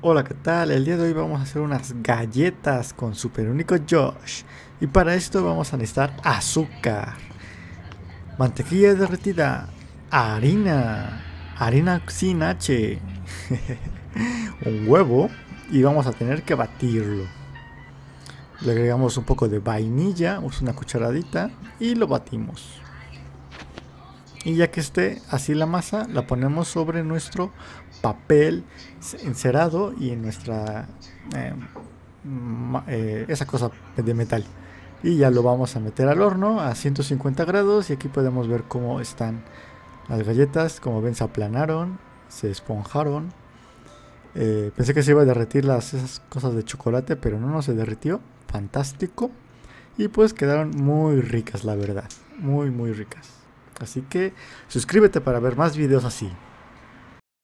Hola, ¿qué tal? El día de hoy vamos a hacer unas galletas con Super Único Josh. Y para esto vamos a necesitar azúcar, mantequilla derretida, harina, harina sin H, un huevo y vamos a tener que batirlo. Le agregamos un poco de vainilla, una cucharadita y lo batimos. Y ya que esté así la masa, la ponemos sobre nuestro papel encerado y en nuestra eh, eh, esa cosa de metal. Y ya lo vamos a meter al horno a 150 grados y aquí podemos ver cómo están las galletas. Como ven se aplanaron, se esponjaron. Eh, pensé que se iba a derretir las esas cosas de chocolate, pero no, no se derritió. Fantástico. Y pues quedaron muy ricas, la verdad. Muy, muy ricas. Así que suscríbete para ver más videos así.